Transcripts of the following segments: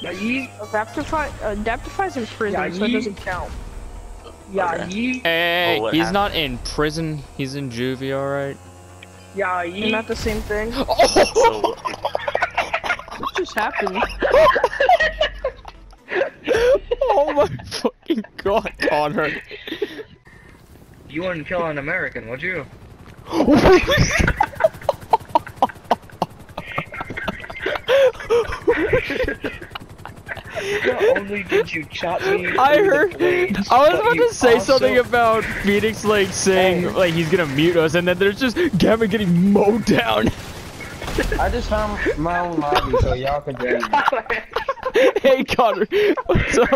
Yeah, yeet. Adaptify, Adaptify's in prison, Yeah, so it doesn't count. Yeah, Okay. yeet. Hey, Oh, he's happened? not in prison. He's in juvie, alright? Yeah, Isn't that the same thing? Oh! What just happened? oh my fucking god, Connor. You wouldn't kill an American, would you? Not only did you chop me, I through the heard. blades, I was about to say also- something about Phoenix like saying Hey. like he's gonna mute us, and then there's just Gavin getting mowed down. I just found my own lobby so y'all can join. me. hey Connor, what's up?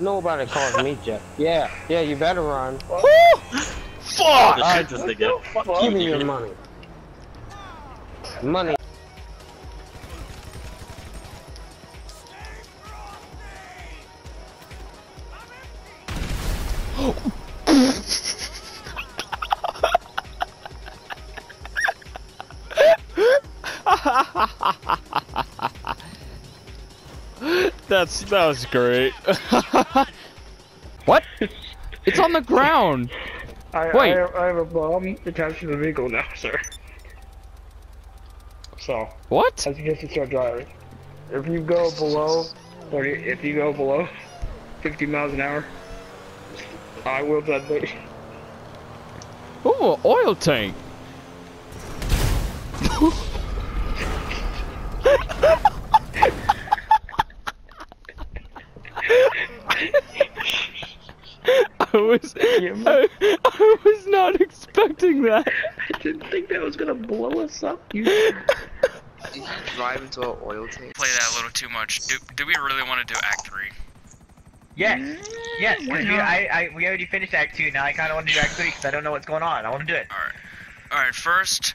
Nobody calls me Jeff. Yeah, yeah, you better run. Fuck! the shit this nigga. Give me your money. Money. That's that was great. what? It's on the ground. I, Wait. I, have, I have a bomb attached to the vehicle now, sir. So, What? I suggest you start driving. If you go below 30, if you go below 50 miles an hour, I will detonate. Ooh, oil tank. I was I, I was not expecting that. I didn't think that was gonna blow us up. You drive into an oil tank. play that a little too much. Do, do we really want to do Act 3? Yes, mm, yes. why 'cause we, not? I, I, we already finished Act Two. Now I kind of want to do Act Three because I don't know what's going on. I want to do it. Alright. Alright, first.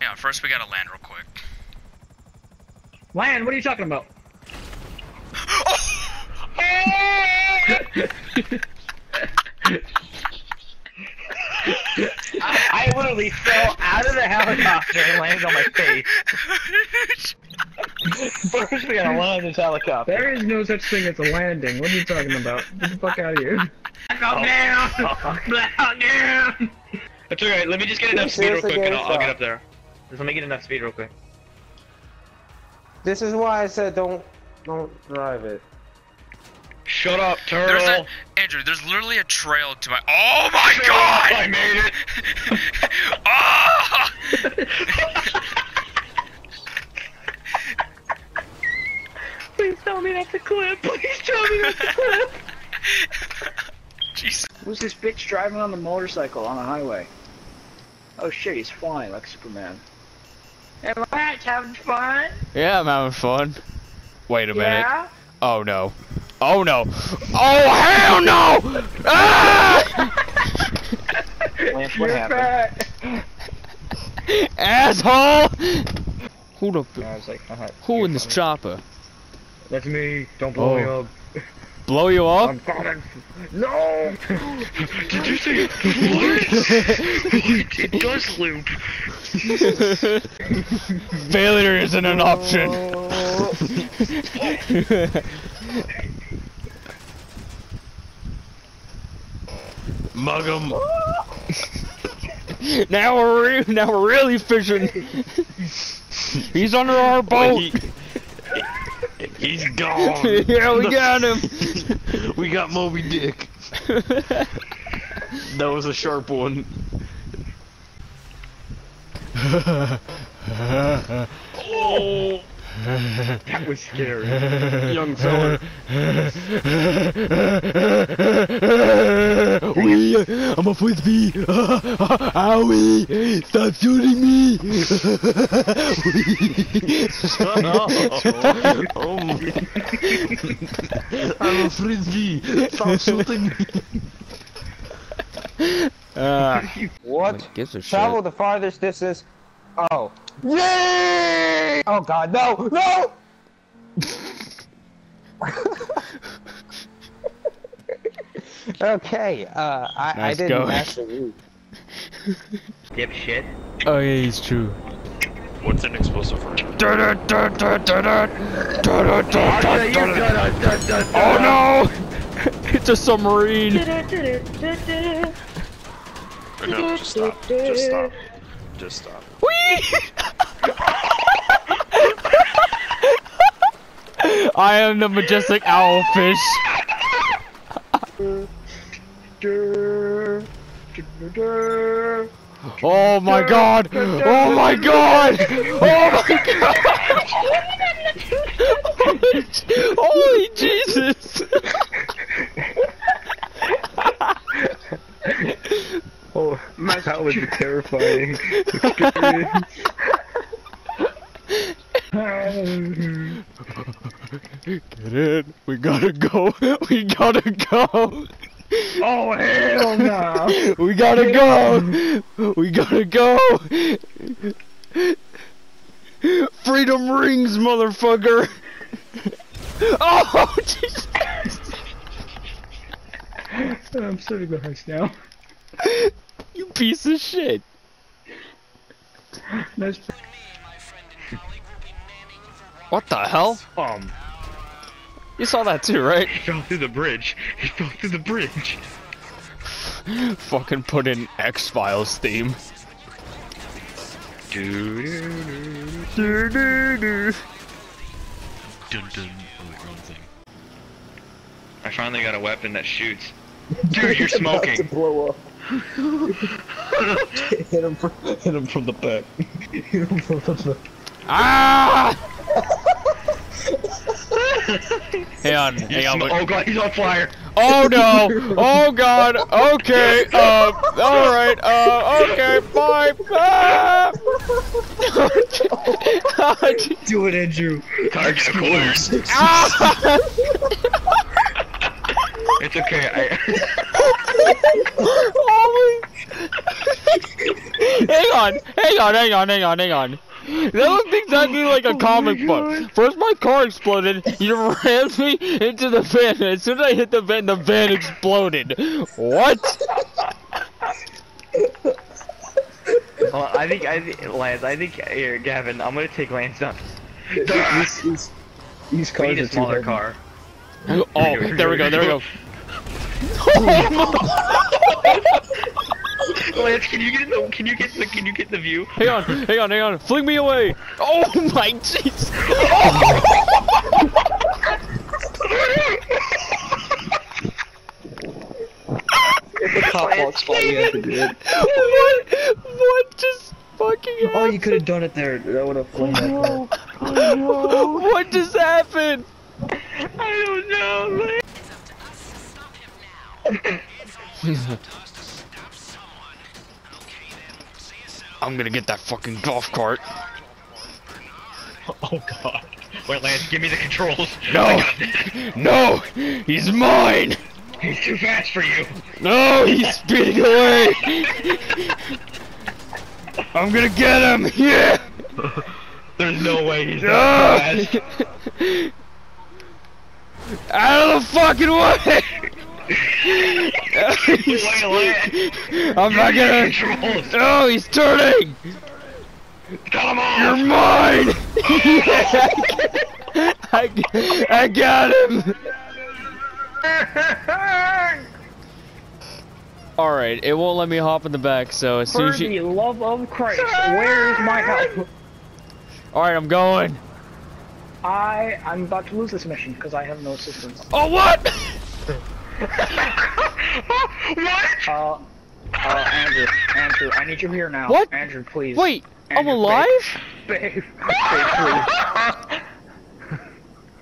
Yeah, first we gotta land real quick. Land, what are you talking about? I, I literally fell out of the helicopter and landed on my face. First, we gotta land this helicopter. There is no such thing as a landing. What are you talking about? Get the fuck out of here. Back down. Back down. That's alright, let me just get enough speed real quick and I'll- I'll get up there. Just let me get enough speed real quick. This is why I said don't don't drive it. Shut up, There's turtle. a Andrew. There's literally a trail to my. Oh my god! I made it. Ah! Please tell me that's a clip. Please tell me that's a clip. Jeez. Who's this bitch driving on the motorcycle on the highway? Oh shit, he's flying like Superman. Am I having fun? Yeah, I'm having fun. Wait a minute. Yeah? Oh no. Oh no. Oh hell no! Ah! Lance, what You're happened? fat. Asshole! Who the I was like, uh who in this chopper? That's me. Don't blow oh. me Oh. up. Blow you up? I'm coming. No! Did you say what? it does loop. Failure isn't an option. mug him. now we're re- now we're really fishing. He's under our boat. He, he's gone. yeah, we got him. we got Moby Dick. That was a sharp one. Oh, That was scary. young fella. we, I'm a frisbee. Owie, stop shooting me. Shut up. Oh my. I'm a frisbee. Stop shooting me. Uh, What? Travel shit. the farthest distance. Oh. Yay! Oh god, no! No! okay, uh, I, I didn't going. ask the route. Dipshit. Oh yeah, he's true. What's an explosive round? Oh no! It's a submarine! No, just stop. Just stop. Just stop. Whee! I am the majestic owlfish. Oh my god! Oh my god! Oh my god! Holy Jesus! Oh, that was terrifying. Get in. We gotta go. We gotta go. oh hell no! We gotta go. We gotta go. Freedom rings, motherfucker. Oh, Jesus. I'm starting to hush now. You piece of shit. Nice. What the hell? Um, You saw that too, right? he fell through the bridge. He fell through the bridge. Fucking put in X Files theme. Dun dun. Oh, wait, wrong thing. I finally got a weapon that shoots. Dude, you're smoking. blow up. hit him from, hit him from the back. hit him from the back. Ah! Hang on, hang on. oh god, he's on fire. Oh no! Oh god! Okay, uh, alright, uh, okay, bye! Ah! Do it, Andrew. Target acquired. Ah! It's okay. I. Holy- hang on, hang on, hang on, hang on, hang on. That looked exactly like a oh comic book. First my car exploded, you ran me into the van, and as soon as I hit the van, the van exploded. What? Well, I think, I think, Lance, I think, here, Gavin, I'm gonna take Lance down. These, these, these We cars need are a too smaller car. Oh, there we go, there we go. Lance, can you get the? Can you get the? Can you get the view? Hang on, hang on, hang on. Fling me away. Oh my jeez. If the cop walks by, you have to do it. what? What just fucking happened? Oh, you could have done it there. That would have flown that oh, car. What just happened? I don't know. Lance. I'm gonna get that fucking golf cart. Oh god. Wait, Lance, give me the controls. No, no, he's mine. He's too fast for you. No, he's speeding away. I'm gonna get him. Yeah. There's no way he's Ah! that fast. Out of the fucking way. Wait, Lance. I'm not gonna. Controls. No, he's turning. Come You're on. mine! I, I got him! Alright, it won't let me hop in the back, so as soon For as the you. love of Christ, where is my help? Alright, I'm going. I I'm about to lose this mission because I have no assistance. Oh, what? What? Uh, uh, Andrew, Andrew, I need you here now. What? Andrew, please. Wait, I'm alive? Babe, babe, please.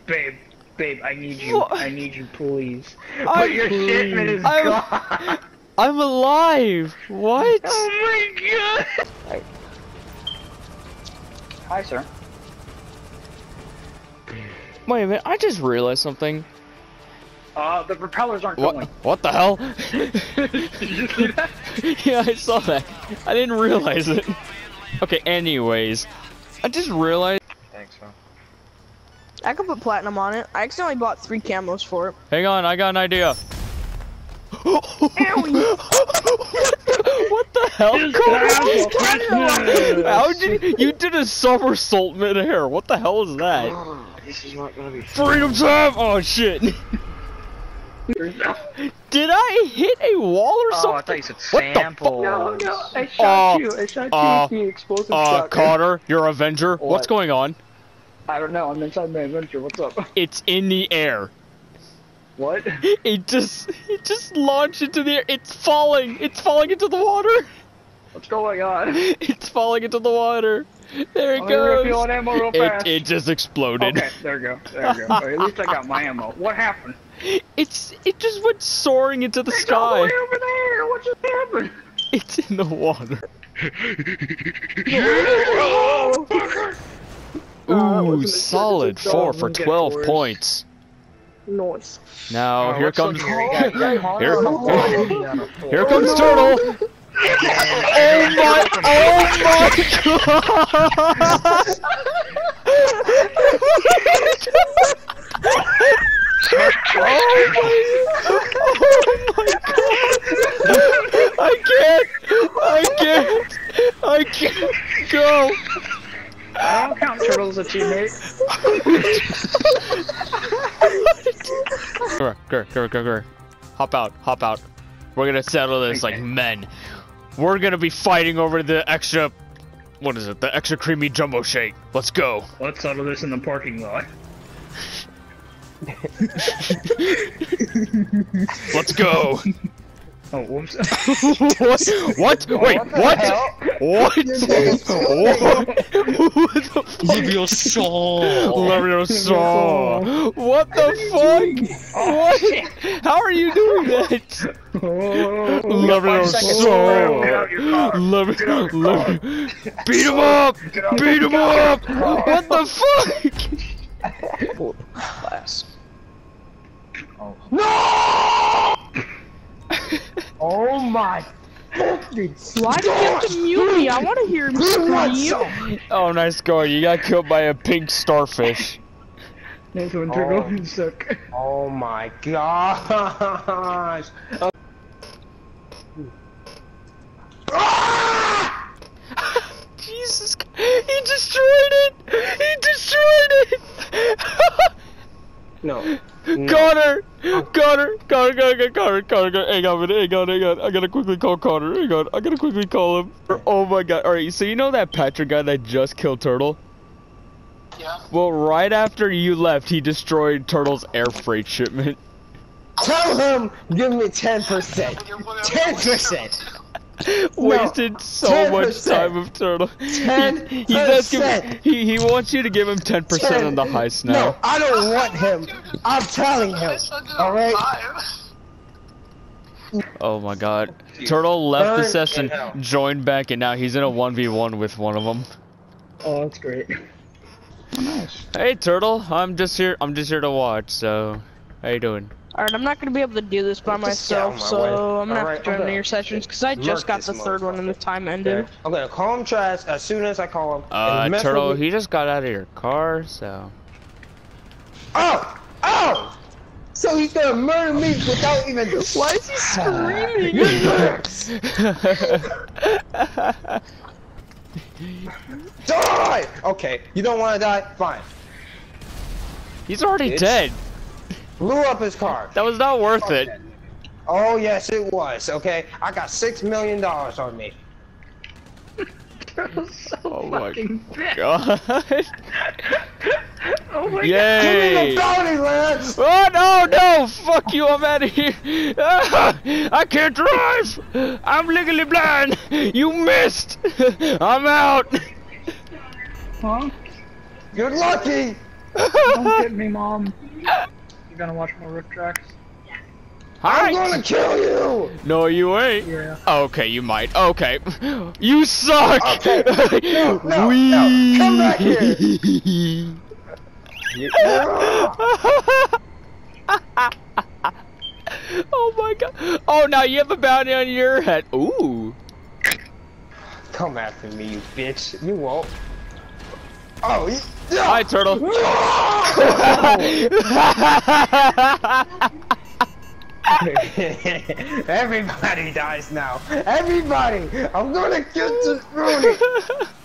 babe, babe, I need you. What? I need you, please. I'm- but your shipment is I'm- gone. I'm alive! What? Oh my god. Hi, sir. Wait a minute, I just realized something. Uh, the propellers aren't What? going. What the hell? Did you see that? yeah, I saw that. I didn't realize it. Okay, anyways. I just realized. Thanks, man. I could put platinum on it. I accidentally bought three camos for it. Hang on, I got an idea. What the hell, Happy Connor? Christmas! How did you, you did a somersault midair? What the hell is that? Oh, this is not gonna be Freedom time! Oh shit! Did I hit a wall or Oh, I something? thought you said What the fuck? sample. No, no, I shot Uh, you. I shot you uh, with the explosive Uh, shotgun. Carter, you're Avenger. What's going on? I don't know. I'm inside my Avenger. What's up? It's in the air. What? It just, it just launched into the air. It's falling. It's falling into the water. What's going on? It's falling into the water. There it I'm gonna refill goes. ammo real It, fast. it just exploded. Okay, there we go. There we go. At least I got my ammo. What happened? It's, it just went soaring into the It's all the way sky. over there. What just happened? It's in the water. Oh, fucker. That Ooh, wasn't as solid good as it four sounded. for We'll get 12 yours. points. Nice. Now, Oh, here what's comes, up here? You got- you got here, Connor. here comes oh, Turtle. Oh my, oh my oh god! Oh my, oh my god! I can't! I can't! I can't go! I don't count turtles as a teammate. Go, go, go, go, go. Hop out, hop out. We're gonna settle this okay. like men. We're gonna be fighting over the extra. What is it? The extra creamy jumbo shake. Let's go. Let's settle this in the parking lot. Let's go. Oh, whoops. what? What? Wait, what? What? What? what the fuck? Leave your soul. What the fuck? What? How are you doing that? Oh, Leviosa. Levi- Levi- Beat him up! Beat him up! What the fuck? Class. Oh my. Why did you have to mute me? I want to hear him scream. Oh, nice going. You got killed by a pink starfish. Nice one, turtle. Oh. You suck. Oh my gosh. Jesus, No. Oh. Connor! Connor! Connor, Connor, Connor, Connor, Connor, hang on a minute, hang on, hang on. I gotta quickly call Connor, hang on. I gotta quickly call him. Oh my god. Alright, so you know that Patrick guy that just killed Turtle? Yeah. Well, right after you left, he destroyed Turtle's air freight shipment. Tell him, give me 10%. 10%. Wasted so much 10%. time of Turtle. He- 10%. He's asking, he, he wants you to give him 10% on the heist now. No, I don't want him. I'm telling him. Alright? Oh my god. Turtle left the session, joined back, and now he's in a 1v1 with one of them. Oh, that's great. Oh, nice. Hey Turtle, I'm just here I'm just here to watch, so how you doing? Alright, I'm not gonna be able to do this by Just get out myself, my so way. I'm gonna have to join I'm one gonna your sessions because I just got the third one and the time ended. Okay. I'm gonna call him trash as soon as I call him. Uh and Turtle, he just got out of your car, so Oh! Oh! So he's gonna murder me without even. Why is he screaming? Die! Okay, you don't wanna die? Fine. He's already Bitch. dead. Blew up his car. That was not worth it. Oh, yes, it was, okay? I got six million dollars on me. Oh my Fucking bad. god. Oh my god. Give me the bounty, Lance! Oh no, no! Fuck you, I'm out of here! Ah, I can't drive! I'm legally blind! You missed! I'm out! Huh? You're lucky! Don't get me, mom. You gonna watch more rip tracks? I'm gonna kill you! No, you ain't. Yeah. Okay, you might. Okay. You suck! Okay. No, no, Wee. no. Come back here. oh my god. Oh, now you have a bounty on your head. Ooh. Come after me, you bitch. You won't. Oh, you... Hi, turtle. Everybody dies now. Everybody! I'm gonna kill Rooney.